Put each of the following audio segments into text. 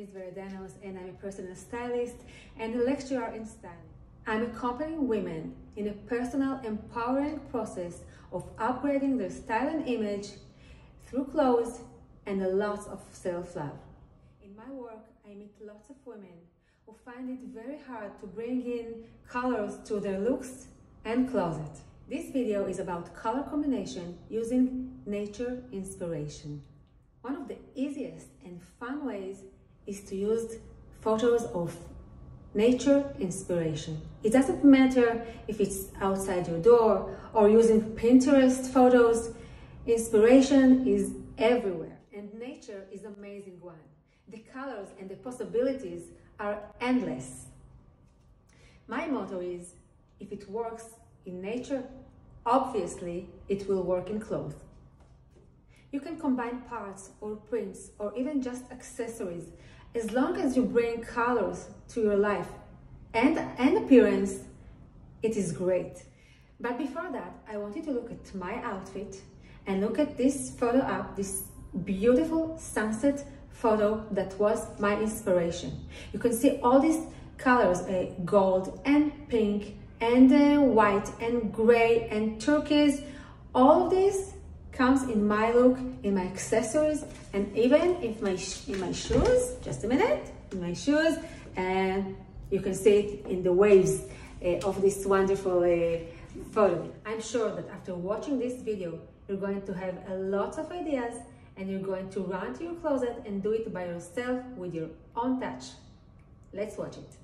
is Vered Danous and I'm a personal stylist and a lecturer in styling. I'm accompanying women in a personal empowering process of upgrading their style and image through clothes and a lot of self-love. In my work, I meet lots of women who find it very hard to bring in colors to their looks and closet. This video is about color combination using nature inspiration. One of the easiest and fun ways is to use photos of nature inspiration. It doesn't matter if it's outside your door or using Pinterest photos. Inspiration is everywhere and nature is amazing one. The colors and the possibilities are endless. My motto is, if it works in nature, obviously it will work in clothes. You can combine parts or prints or even just accessories as long as you bring colors to your life and, and appearance, it is great. But before that, I want you to look at my outfit and look at this photo up, this beautiful sunset photo that was my inspiration. You can see all these colors, uh, gold and pink and uh, white and gray and turquoise. All of this comes in my look, in my accessories, and even in my, in my shoes, just a minute, in my shoes, and you can see it in the waves uh, of this wonderful uh, photo. I'm sure that after watching this video, you're going to have a lot of ideas and you're going to run to your closet and do it by yourself with your own touch. Let's watch it.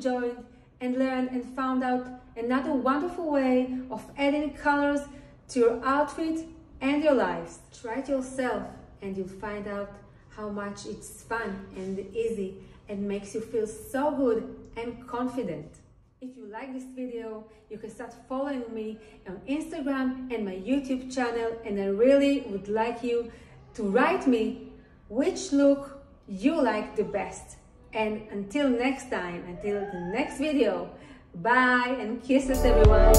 Enjoyed and learned and found out another wonderful way of adding colors to your outfit and your lives. Try it yourself and you'll find out how much it's fun and easy and makes you feel so good and confident. If you like this video, you can start following me on Instagram and my YouTube channel and I really would like you to write me which look you like the best. And until next time, until the next video, bye and kisses everyone.